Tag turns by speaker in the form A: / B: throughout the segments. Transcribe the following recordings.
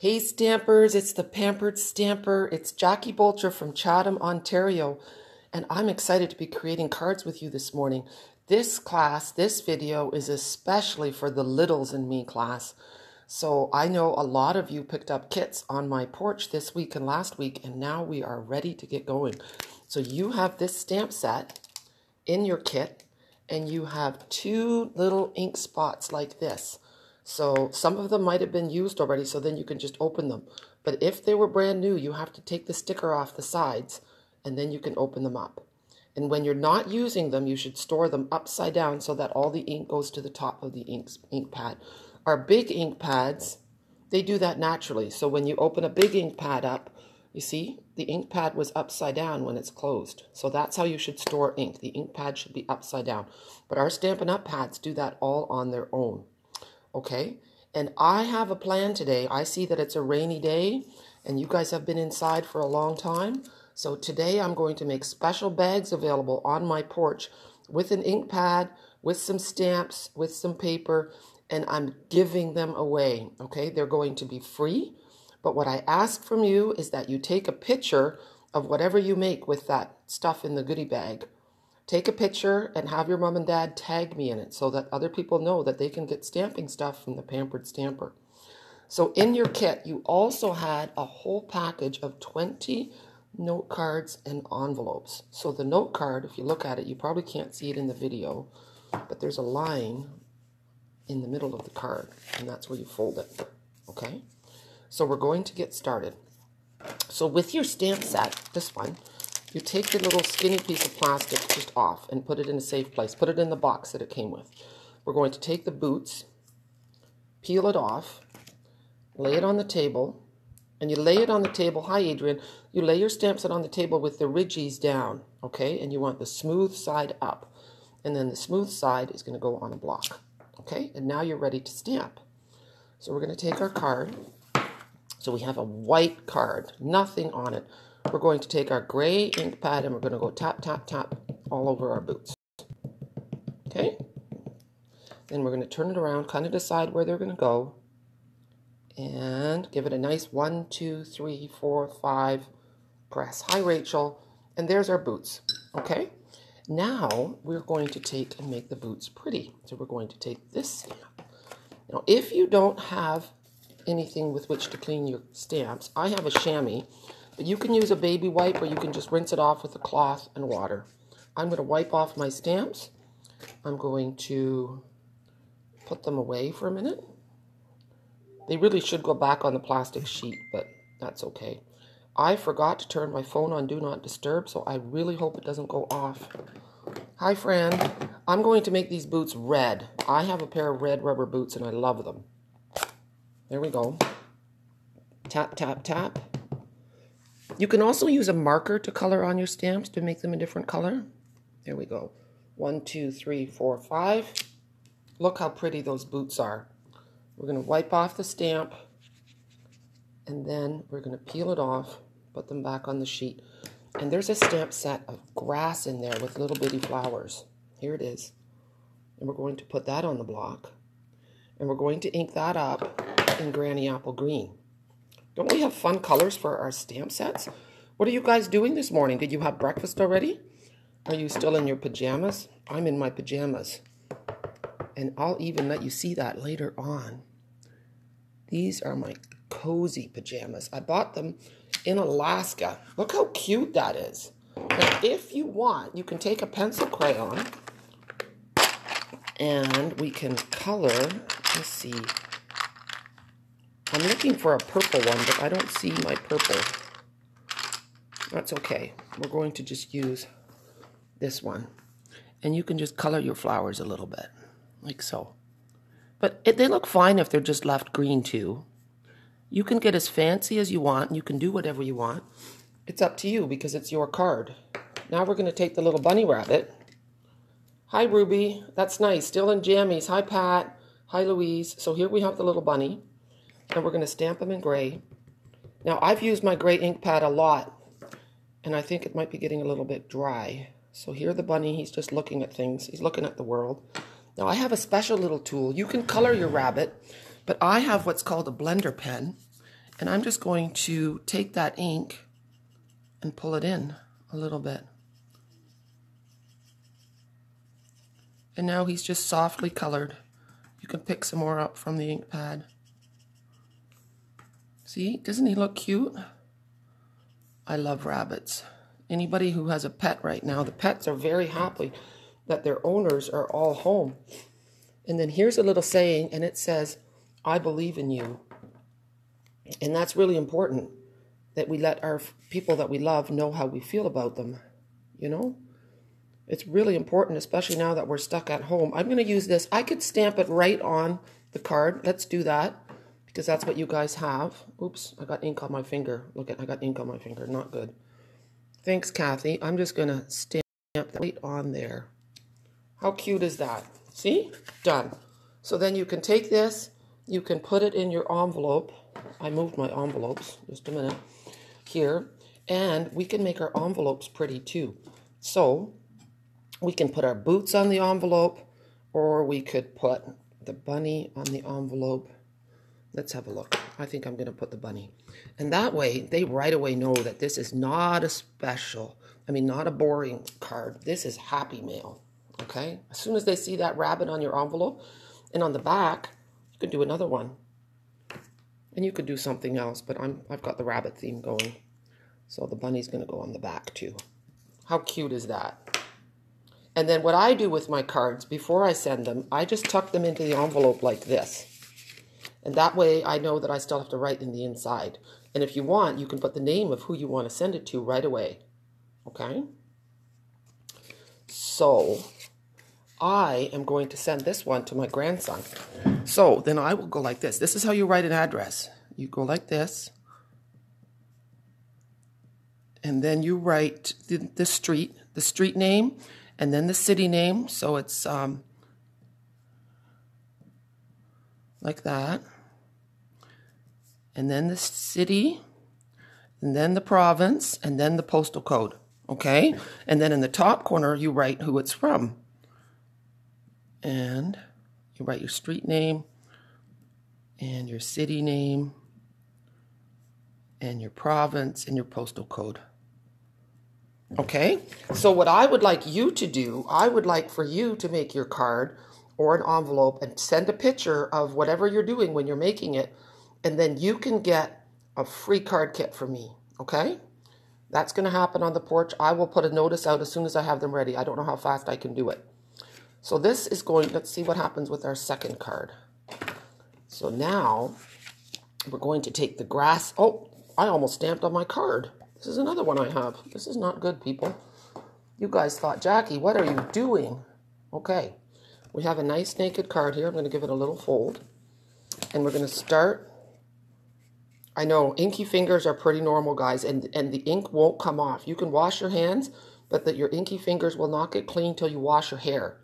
A: Hey Stampers, it's the Pampered Stamper. It's Jackie Bolcher from Chatham, Ontario, and I'm excited to be creating cards with you this morning. This class, this video is especially for the littles in me class. So I know a lot of you picked up kits on my porch this week and last week, and now we are ready to get going. So you have this stamp set in your kit, and you have two little ink spots like this. So some of them might have been used already, so then you can just open them. But if they were brand new, you have to take the sticker off the sides, and then you can open them up. And when you're not using them, you should store them upside down so that all the ink goes to the top of the ink, ink pad. Our big ink pads, they do that naturally. So when you open a big ink pad up, you see, the ink pad was upside down when it's closed. So that's how you should store ink. The ink pad should be upside down. But our Stampin' Up! pads do that all on their own okay? And I have a plan today. I see that it's a rainy day and you guys have been inside for a long time. So today I'm going to make special bags available on my porch with an ink pad, with some stamps, with some paper, and I'm giving them away, okay? They're going to be free. But what I ask from you is that you take a picture of whatever you make with that stuff in the goodie bag Take a picture and have your mom and dad tag me in it so that other people know that they can get stamping stuff from the Pampered Stamper. So in your kit, you also had a whole package of 20 note cards and envelopes. So the note card, if you look at it, you probably can't see it in the video, but there's a line in the middle of the card, and that's where you fold it, okay? So we're going to get started. So with your stamp set, this one, you take the little skinny piece of plastic just off and put it in a safe place. Put it in the box that it came with. We're going to take the boots, peel it off, lay it on the table, and you lay it on the table. Hi, Adrian. You lay your stamp set on the table with the ridges down, okay? And you want the smooth side up. And then the smooth side is going to go on a block, okay? And now you're ready to stamp. So we're going to take our card. So we have a white card, nothing on it we're going to take our gray ink pad and we're going to go tap, tap, tap all over our boots. Okay? Then we're going to turn it around, kind of decide where they're going to go, and give it a nice one, two, three, four, five press. Hi, Rachel. And there's our boots. Okay? Now we're going to take and make the boots pretty. So we're going to take this stamp. Now, if you don't have anything with which to clean your stamps, I have a chamois but you can use a baby wipe or you can just rinse it off with a cloth and water. I'm going to wipe off my stamps. I'm going to put them away for a minute. They really should go back on the plastic sheet, but that's okay. I forgot to turn my phone on Do Not Disturb, so I really hope it doesn't go off. Hi, friend. I'm going to make these boots red. I have a pair of red rubber boots, and I love them. There we go. Tap, tap, tap. You can also use a marker to color on your stamps to make them a different color. There we go. One, two, three, four, five. Look how pretty those boots are. We're going to wipe off the stamp and then we're going to peel it off, put them back on the sheet. And there's a stamp set of grass in there with little bitty flowers. Here it is. And we're going to put that on the block. And we're going to ink that up in Granny Apple Green. Don't we have fun colors for our stamp sets? What are you guys doing this morning? Did you have breakfast already? Are you still in your pajamas? I'm in my pajamas. And I'll even let you see that later on. These are my cozy pajamas. I bought them in Alaska. Look how cute that is. If you want, you can take a pencil crayon and we can color, let's see, I'm looking for a purple one, but I don't see my purple. That's okay. We're going to just use this one. And you can just color your flowers a little bit, like so. But it, they look fine if they're just left green too. You can get as fancy as you want. You can do whatever you want. It's up to you because it's your card. Now we're going to take the little bunny rabbit. Hi, Ruby. That's nice. Still in jammies. Hi, Pat. Hi, Louise. So here we have the little bunny and we're going to stamp them in gray. Now, I've used my gray ink pad a lot, and I think it might be getting a little bit dry. So here the bunny, he's just looking at things. He's looking at the world. Now, I have a special little tool. You can color your rabbit, but I have what's called a blender pen, And I'm just going to take that ink and pull it in a little bit. And now he's just softly colored. You can pick some more up from the ink pad. See, doesn't he look cute? I love rabbits. Anybody who has a pet right now, the pets are very happy that their owners are all home. And then here's a little saying, and it says, I believe in you. And that's really important that we let our people that we love know how we feel about them. You know? It's really important, especially now that we're stuck at home. I'm going to use this. I could stamp it right on the card. Let's do that because that's what you guys have. Oops, I got ink on my finger. Look at, I got ink on my finger. Not good. Thanks, Kathy. I'm just going to stamp that right on there. How cute is that? See? Done. So then you can take this, you can put it in your envelope. I moved my envelopes, just a minute, here. And we can make our envelopes pretty too. So we can put our boots on the envelope, or we could put the bunny on the envelope. Let's have a look. I think I'm going to put the bunny. And that way, they right away know that this is not a special, I mean, not a boring card. This is happy mail. Okay? As soon as they see that rabbit on your envelope, and on the back, you could do another one. And you could do something else, but I'm, I've got the rabbit theme going. So the bunny's going to go on the back too. How cute is that? And then what I do with my cards, before I send them, I just tuck them into the envelope like this. And that way I know that I still have to write in the inside. And if you want, you can put the name of who you want to send it to right away. Okay? So I am going to send this one to my grandson. So then I will go like this. This is how you write an address. You go like this. And then you write the, the street, the street name, and then the city name. So it's um, like that. And then the city, and then the province, and then the postal code. Okay? And then in the top corner, you write who it's from. And you write your street name, and your city name, and your province, and your postal code. Okay? So, what I would like you to do, I would like for you to make your card or an envelope and send a picture of whatever you're doing when you're making it, and then you can get a free card kit from me. Okay? That's going to happen on the porch. I will put a notice out as soon as I have them ready. I don't know how fast I can do it. So, this is going, let's see what happens with our second card. So, now we're going to take the grass. Oh, I almost stamped on my card. This is another one I have. This is not good, people. You guys thought, Jackie, what are you doing? Okay, we have a nice naked card here. I'm going to give it a little fold. And we're going to start. I know inky fingers are pretty normal, guys, and, and the ink won't come off. You can wash your hands, but that your inky fingers will not get clean till you wash your hair.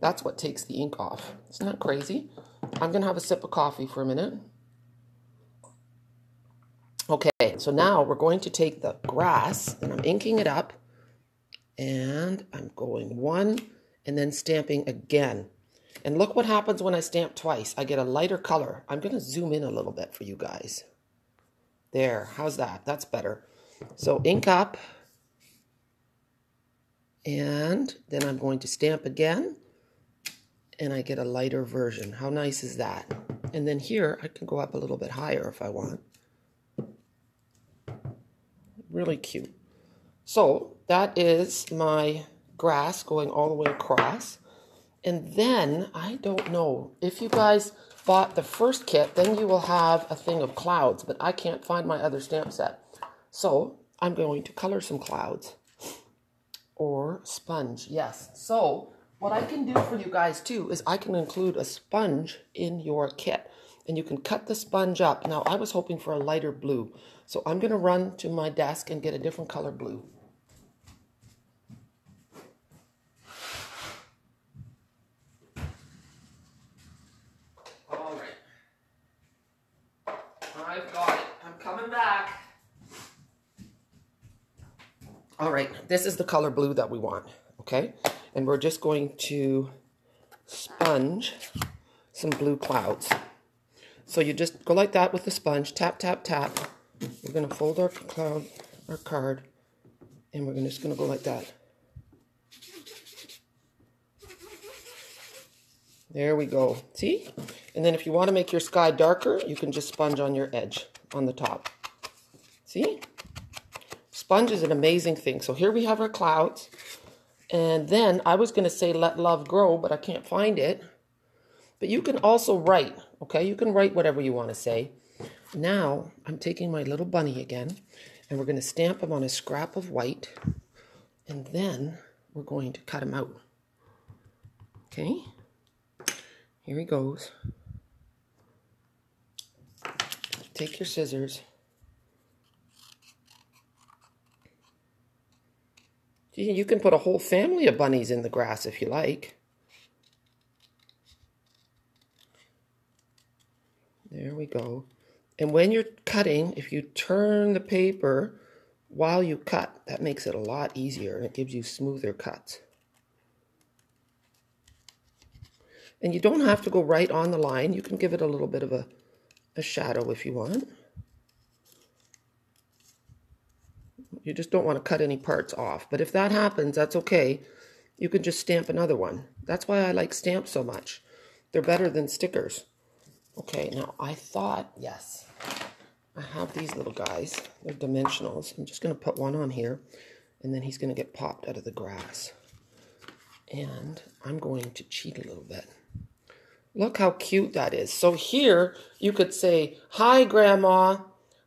A: That's what takes the ink off. Isn't that crazy? I'm going to have a sip of coffee for a minute. Okay, so now we're going to take the grass and I'm inking it up and I'm going one and then stamping again. And look what happens when I stamp twice. I get a lighter color. I'm going to zoom in a little bit for you guys. There, how's that? That's better. So ink up and then I'm going to stamp again and I get a lighter version. How nice is that? And then here I can go up a little bit higher if I want. Really cute. So that is my grass going all the way across. And then, I don't know, if you guys bought the first kit, then you will have a thing of clouds, but I can't find my other stamp set. So I'm going to color some clouds or sponge, yes. So what I can do for you guys too is I can include a sponge in your kit and you can cut the sponge up. Now I was hoping for a lighter blue, so I'm going to run to my desk and get a different color blue. All right. I've got it. I'm coming back. All right, this is the color blue that we want, okay? And we're just going to sponge some blue clouds. So you just go like that with the sponge, tap, tap, tap. We're to fold our cloud, our card, and we're just to go like that. There we go. See? And then if you want to make your sky darker, you can just sponge on your edge, on the top. See? Sponge is an amazing thing. So here we have our clouds. And then I was going to say let love grow, but I can't find it. But you can also write, okay? You can write whatever you want to say. Now I'm taking my little bunny again, and we're going to stamp him on a scrap of white. And then we're going to cut him out. Okay? Here he goes. Take your scissors. You can put a whole family of bunnies in the grass if you like. There we go. And when you're cutting, if you turn the paper while you cut, that makes it a lot easier and it gives you smoother cuts. And you don't have to go right on the line. You can give it a little bit of a, a shadow if you want. You just don't want to cut any parts off. But if that happens, that's okay. You can just stamp another one. That's why I like stamps so much. They're better than stickers. Okay, now I thought, yes, I have these little guys. They're dimensionals. I'm just going to put one on here, and then he's going to get popped out of the grass. And I'm going to cheat a little bit. Look how cute that is. So here you could say, Hi, Grandma,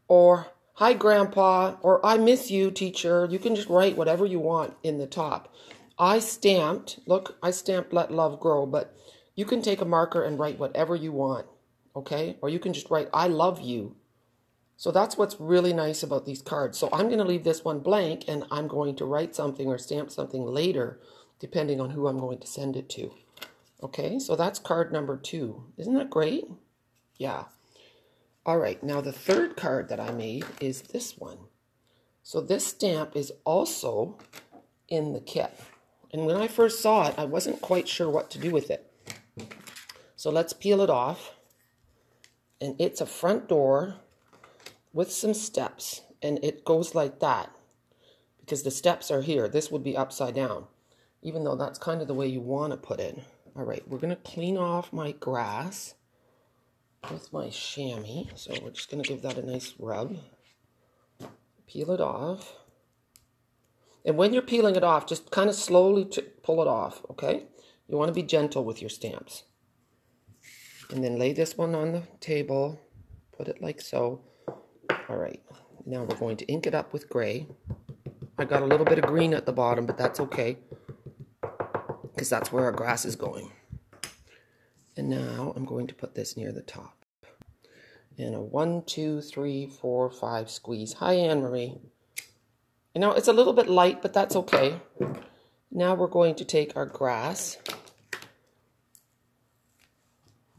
A: or Hi, Grandpa, or I miss you, teacher. You can just write whatever you want in the top. I stamped, look, I stamped Let Love Grow, but you can take a marker and write whatever you want, okay? Or you can just write, I love you. So that's what's really nice about these cards. So I'm going to leave this one blank and I'm going to write something or stamp something later, depending on who I'm going to send it to. Okay, so that's card number two. Isn't that great? Yeah. All right, now the third card that I made is this one. So this stamp is also in the kit. And when I first saw it, I wasn't quite sure what to do with it. So let's peel it off. And it's a front door with some steps. And it goes like that because the steps are here. This would be upside down, even though that's kind of the way you want to put it. All right, we're going to clean off my grass with my chamois. So we're just going to give that a nice rub. Peel it off. And when you're peeling it off, just kind of slowly pull it off, okay? You want to be gentle with your stamps. And then lay this one on the table. Put it like so. All right. Now we're going to ink it up with gray. I got a little bit of green at the bottom, but that's okay. Because that's where our grass is going. And now I'm going to put this near the top. And a one, two, three, four, five squeeze. Hi, Anne Marie. You know, it's a little bit light, but that's okay. Now we're going to take our grass.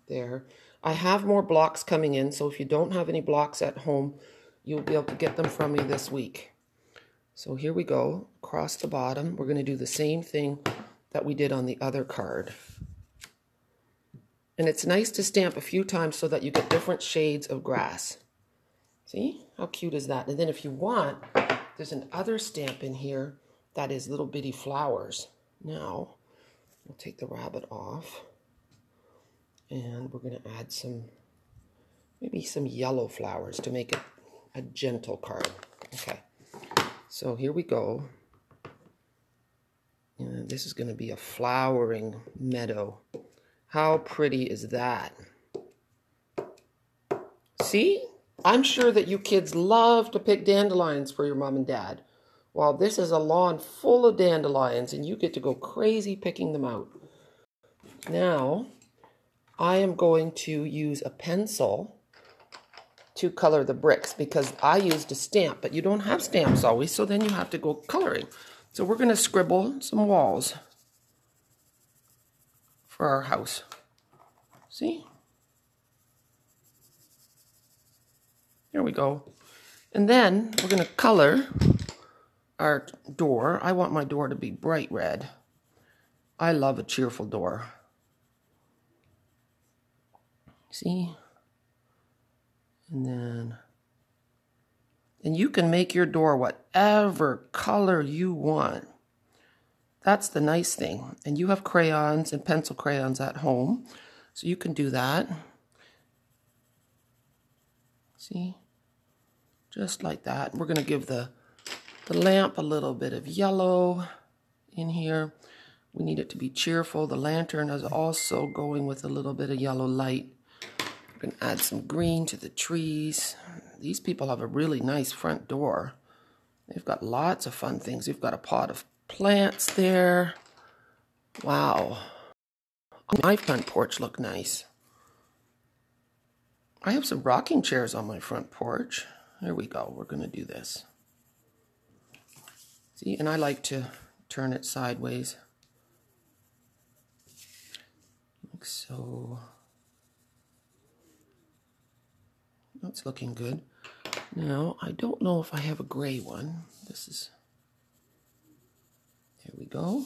A: There. I have more blocks coming in, so if you don't have any blocks at home, you'll be able to get them from me this week. So here we go, across the bottom. We're going to do the same thing that we did on the other card. And it's nice to stamp a few times so that you get different shades of grass. See? How cute is that? And then if you want, there's another stamp in here that is little bitty flowers. Now, we'll take the rabbit off. And we're going to add some, maybe some yellow flowers to make it a gentle card. Okay. So here we go. And this is going to be a flowering meadow. How pretty is that? See? I'm sure that you kids love to pick dandelions for your mom and dad. While this is a lawn full of dandelions and you get to go crazy picking them out. Now, I am going to use a pencil to color the bricks because I used a stamp, but you don't have stamps always, so then you have to go coloring. So we're going to scribble some walls for our house. See? There we go. And then we're going to color our door. I want my door to be bright red. I love a cheerful door. See? And then, and you can make your door whatever color you want. That's the nice thing. And you have crayons and pencil crayons at home, so you can do that. See? Just like that. We're going to give the, the lamp a little bit of yellow in here. We need it to be cheerful. The lantern is also going with a little bit of yellow light. We're going to add some green to the trees. These people have a really nice front door. They've got lots of fun things. We've got a pot of plants there. Wow. Oh, my front porch look nice. I have some rocking chairs on my front porch. There we go. We're going to do this. See, and I like to turn it sideways. Like so. That's looking good. Now, I don't know if I have a gray one. This is, here we go.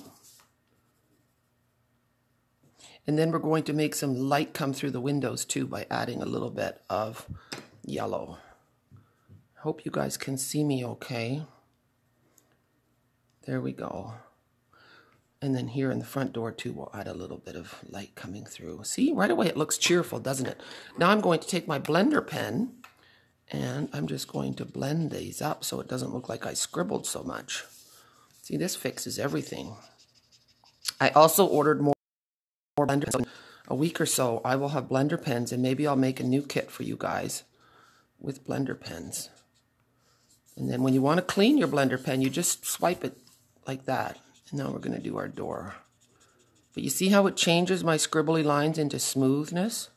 A: And then we're going to make some light come through the windows too by adding a little bit of yellow. Hope you guys can see me okay. There we go. And then here in the front door too, we'll add a little bit of light coming through. See, right away it looks cheerful, doesn't it? Now I'm going to take my blender pen and I'm just going to blend these up so it doesn't look like I scribbled so much. See, this fixes everything. I also ordered more more blender in a week or so I will have blender pens and maybe I'll make a new kit for you guys with blender pens. And then when you want to clean your blender pen, you just swipe it like that. And now we're going to do our door. But you see how it changes my scribbly lines into smoothness?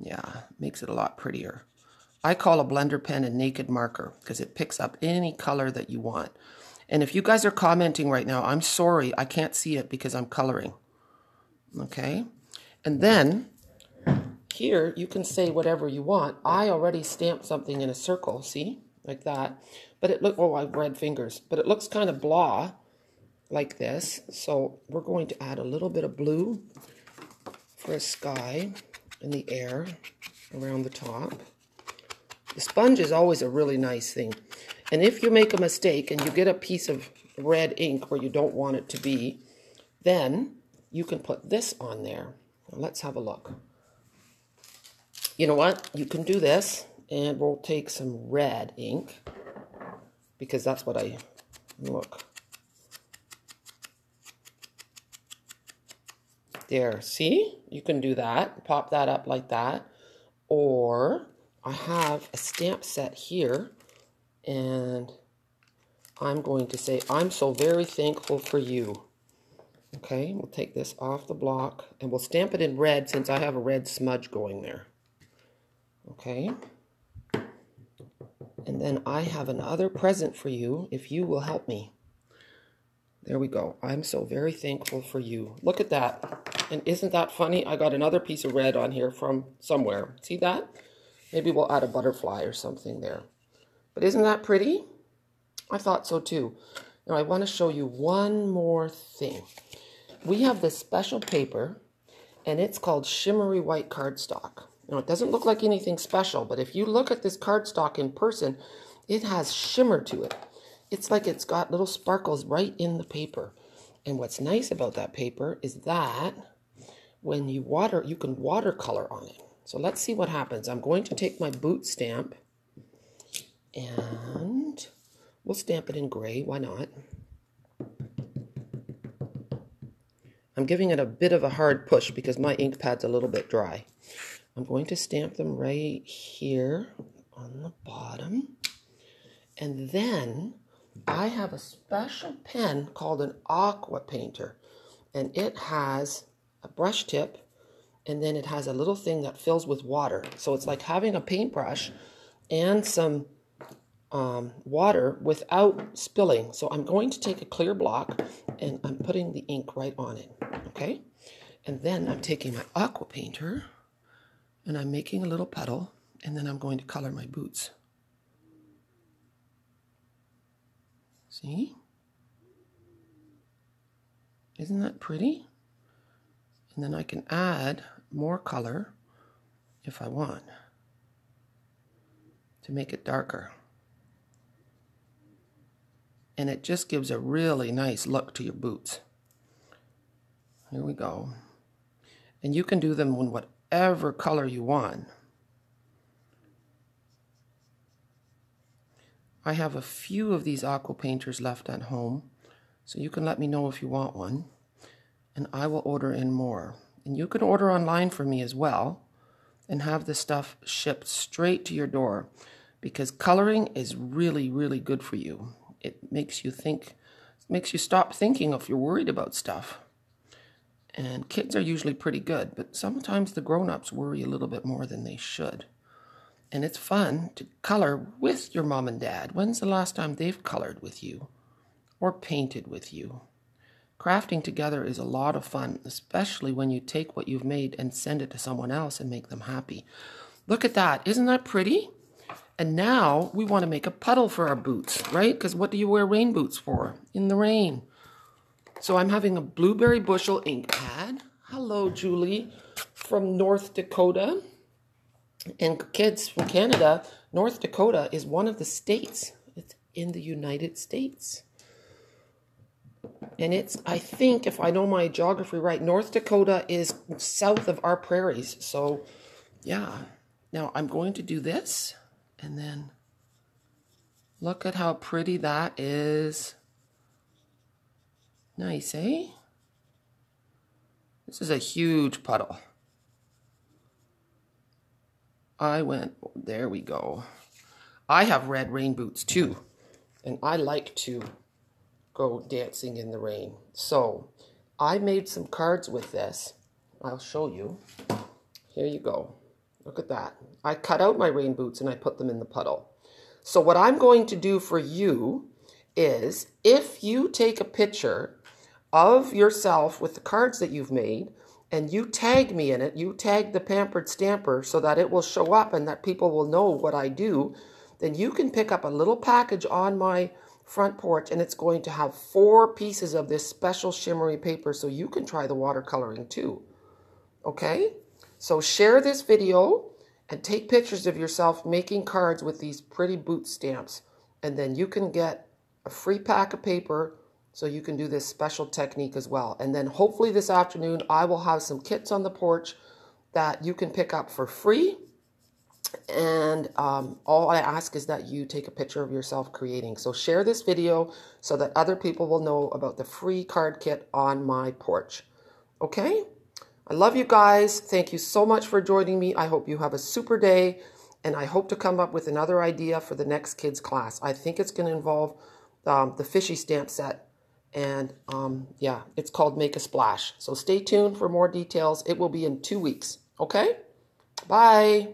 A: Yeah, makes it a lot prettier. I call a blender pen a naked marker because it picks up any color that you want. And if you guys are commenting right now, I'm sorry, I can't see it because I'm coloring. Okay? And then here you can say whatever you want. I already stamped something in a circle, see? Like that. But it look oh I have red fingers. But it looks kind of blah like this. So we're going to add a little bit of blue for a sky in the air around the top. The sponge is always a really nice thing. And if you make a mistake and you get a piece of red ink where you don't want it to be, then you can put this on there. Let's have a look. You know what? You can do this, and we'll take some red ink, because that's what I, look. There, see? You can do that. Pop that up like that. Or I have a stamp set here, and I'm going to say, I'm so very thankful for you. Okay, we'll take this off the block and we'll stamp it in red since I have a red smudge going there. Okay. And then I have another present for you if you will help me. There we go. I'm so very thankful for you. Look at that. And isn't that funny? I got another piece of red on here from somewhere. See that? Maybe we'll add a butterfly or something there. But isn't that pretty? I thought so too. Now I want to show you one more thing we have this special paper, and it's called shimmery white cardstock. Now, it doesn't look like anything special, but if you look at this cardstock in person, it has shimmer to it. It's like it's got little sparkles right in the paper. And what's nice about that paper is that when you water, you can watercolor on it. So let's see what happens. I'm going to take my boot stamp and we'll stamp it in gray. Why not? I'm giving it a bit of a hard push because my ink pad's a little bit dry. I'm going to stamp them right here on the bottom. And then I have a special pen called an aqua painter. And it has a brush tip and then it has a little thing that fills with water. So it's like having a paintbrush and some um, water without spilling. So I'm going to take a clear block and I'm putting the ink right on it, okay? And then I'm taking my aqua painter and I'm making a little puddle and then I'm going to color my boots. See? Isn't that pretty? And then I can add more color if I want. to make it darker. And it just gives a really nice look to your boots. Here we go. And you can do them in whatever color you want. I have a few of these aqua painters left at home, so you can let me know if you want one, and I will order in more. And you can order online for me as well and have the stuff shipped straight to your door because coloring is really, really good for you. It makes you think, makes you stop thinking if you're worried about stuff. And kids are usually pretty good, but sometimes the grown ups worry a little bit more than they should. And it's fun to color with your mom and dad. When's the last time they've colored with you or painted with you? Crafting together is a lot of fun, especially when you take what you've made and send it to someone else and make them happy. Look at that. Isn't that pretty? And now we want to make a puddle for our boots, right? Because what do you wear rain boots for? In the rain. So I'm having a blueberry bushel ink pad. Hello, Julie from North Dakota. And kids from Canada, North Dakota is one of the states. It's in the United States. And it's, I think, if I know my geography right, North Dakota is south of our prairies. So, yeah. Now I'm going to do this. And then look at how pretty that is. Nice, eh? This is a huge puddle. I went, there we go. I have red rain boots too, and I like to go dancing in the rain. So I made some cards with this. I'll show you. Here you go. Look at that. I cut out my rain boots and I put them in the puddle. So what I'm going to do for you is if you take a picture of yourself with the cards that you've made and you tag me in it, you tag the Pampered Stamper so that it will show up and that people will know what I do, then you can pick up a little package on my front porch and it's going to have four pieces of this special shimmery paper so you can try the watercoloring too. Okay? So share this video and take pictures of yourself making cards with these pretty boot stamps and then you can get a free pack of paper so you can do this special technique as well. And then hopefully this afternoon, I will have some kits on the porch that you can pick up for free. And um, all I ask is that you take a picture of yourself creating. So share this video so that other people will know about the free card kit on my porch. Okay? I love you guys. Thank you so much for joining me. I hope you have a super day. And I hope to come up with another idea for the next kids class. I think it's going to involve um, the fishy stamp set and um, yeah, it's called Make a Splash. So stay tuned for more details. It will be in two weeks. Okay? Bye.